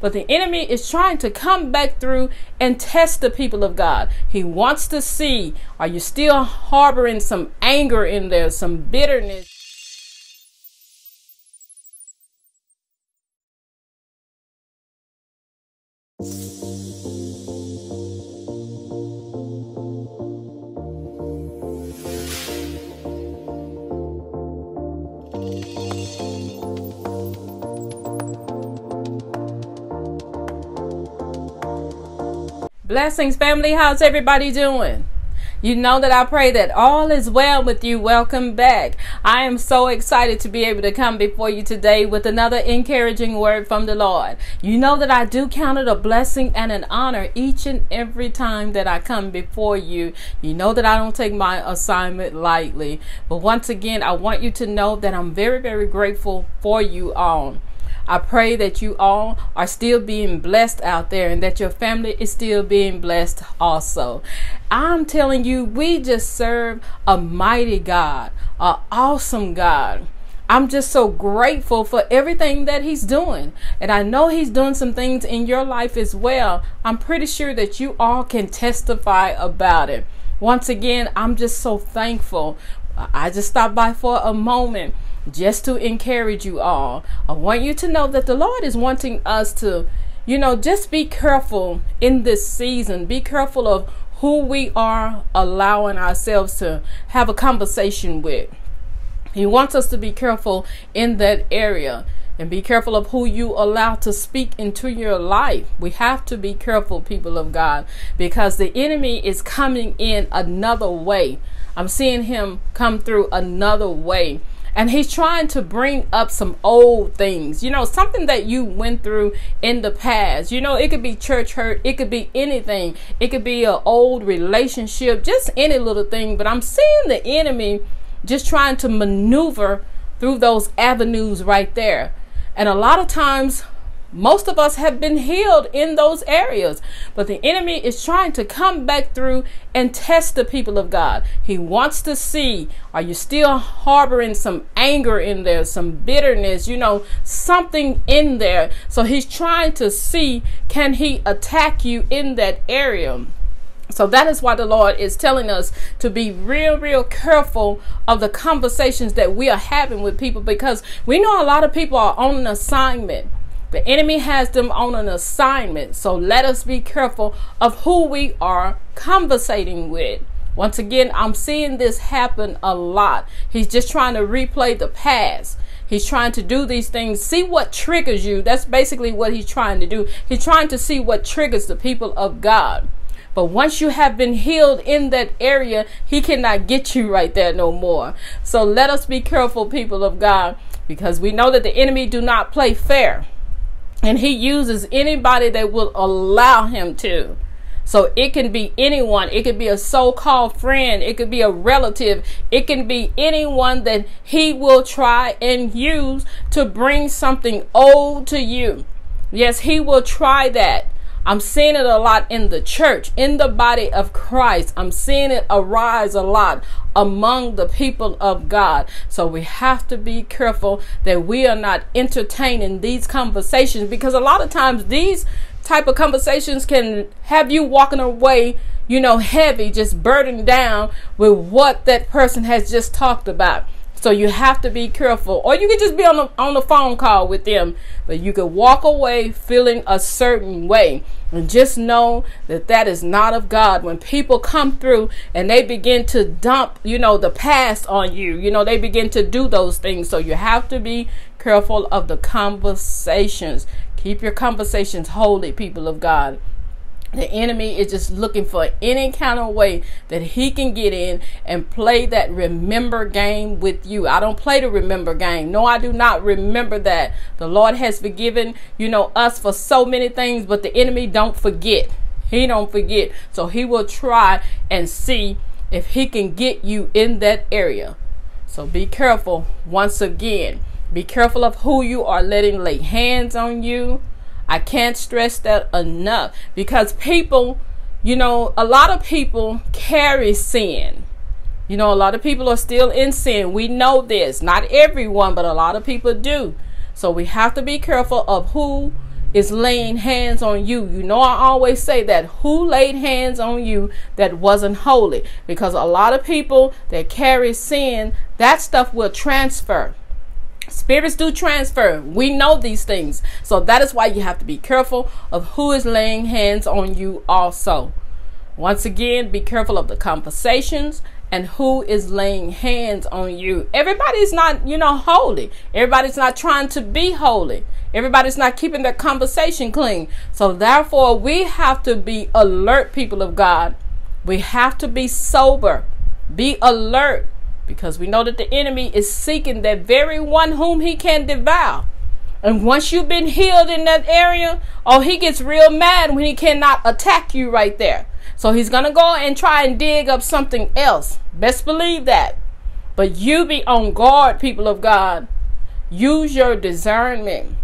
But the enemy is trying to come back through and test the people of God. He wants to see are you still harboring some anger in there, some bitterness? Blessings, family. How's everybody doing? You know that I pray that all is well with you. Welcome back. I am so excited to be able to come before you today with another encouraging word from the Lord. You know that I do count it a blessing and an honor each and every time that I come before you. You know that I don't take my assignment lightly. But once again, I want you to know that I'm very, very grateful for you all. I pray that you all are still being blessed out there and that your family is still being blessed also. I'm telling you, we just serve a mighty God, an awesome God. I'm just so grateful for everything that he's doing. And I know he's doing some things in your life as well. I'm pretty sure that you all can testify about it. Once again, I'm just so thankful. I just stopped by for a moment just to encourage you all. I want you to know that the Lord is wanting us to, you know, just be careful in this season. Be careful of who we are allowing ourselves to have a conversation with. He wants us to be careful in that area and be careful of who you allow to speak into your life. We have to be careful, people of God, because the enemy is coming in another way. I'm seeing him come through another way and he's trying to bring up some old things. You know something that you went through in the past. You know it could be church hurt. It could be anything. It could be an old relationship. Just any little thing. But i'm seeing the enemy just trying to maneuver through those avenues right there. And a lot of times most of us have been healed in those areas, but the enemy is trying to come back through and test the people of God. He wants to see are you still harboring some anger in there, some bitterness, you know, something in there. So he's trying to see can he attack you in that area. So that is why the Lord is telling us to be real, real careful of the conversations that we are having with people because we know a lot of people are on an assignment. The enemy has them on an assignment. So let us be careful of who we are conversating with. Once again, I'm seeing this happen a lot. He's just trying to replay the past. He's trying to do these things, see what triggers you. That's basically what he's trying to do. He's trying to see what triggers the people of God. But once you have been healed in that area, he cannot get you right there no more. So let us be careful, people of God, because we know that the enemy do not play fair and he uses anybody that will allow him to. So it can be anyone. It could be a so-called friend. It could be a relative. It can be anyone that he will try and use to bring something old to you. Yes, he will try that. I'm seeing it a lot in the church, in the body of Christ. I'm seeing it arise a lot among the people of God. So we have to be careful that we are not entertaining these conversations because a lot of times these type of conversations can have you walking away, you know, heavy, just burdened down with what that person has just talked about. So you have to be careful. Or you could just be on the on the phone call with them, but you could walk away feeling a certain way. And just know that that is not of God. When people come through and they begin to dump, you know, the past on you, you know, they begin to do those things. So you have to be careful of the conversations. Keep your conversations holy, people of God. The enemy is just looking for any kind of way that he can get in and play that remember game with you. I don't play the remember game. No, I do not remember that. The Lord has forgiven, you know, us for so many things, but the enemy don't forget. He don't forget. So he will try and see if he can get you in that area. So be careful once again. Be careful of who you are letting lay hands on you I can't stress that enough because people, you know, a lot of people carry sin. You know, a lot of people are still in sin. We know this. Not everyone, but a lot of people do. So we have to be careful of who, is laying hands on you. You know, I always say that who laid hands on you that wasn't holy? Because a lot of people that carry sin, that stuff will transfer. Spirits do transfer. We know these things. So that is why you have to be careful of who is laying hands on you also. Once again, be careful of the conversations and who is laying hands on you. Everybody's not, you know, holy. Everybody's not trying to be holy. Everybody's not keeping their conversation clean. So therefore, we have to be alert, people of God. We have to be sober. Be alert because we know that the enemy is seeking that very one whom he can devour. And once you've been healed in that area, oh, he gets real mad when he cannot attack you right there. So he's going to go and try and dig up something else. Best believe that. But you be on guard, people of God. Use your discernment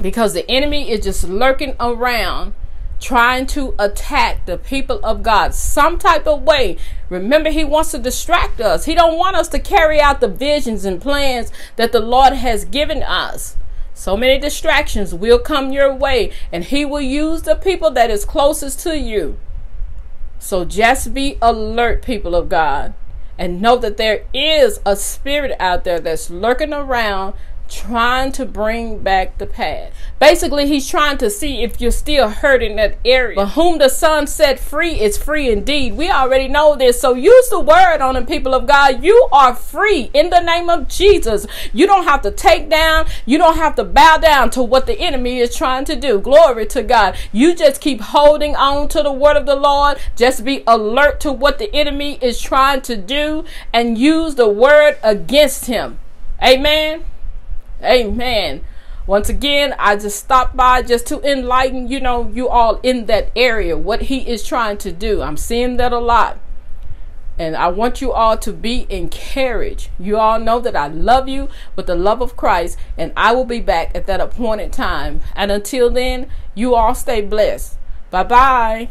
because the enemy is just lurking around trying to attack the people of God some type of way. Remember he wants to distract us. He don't want us to carry out the visions and plans that the Lord has given us. So many distractions will come your way and he will use the people that is closest to you. So just be alert people of God and know that there is a spirit out there that's lurking around trying to bring back the past. Basically, he's trying to see if you're still hurt in that area. But whom the Son set free is free indeed. We already know this. So use the word on the people of God. You are free in the name of Jesus. You don't have to take down, you don't have to bow down to what the enemy is trying to do. Glory to God. You just keep holding on to the word of the Lord. Just be alert to what the enemy is trying to do and use the word against him. Amen. Amen. Once again, I just stopped by just to enlighten, you know, you all in that area, what he is trying to do. I'm seeing that a lot. And I want you all to be encouraged. You all know that I love you with the love of Christ, and I will be back at that appointed time. And until then, you all stay blessed. Bye bye.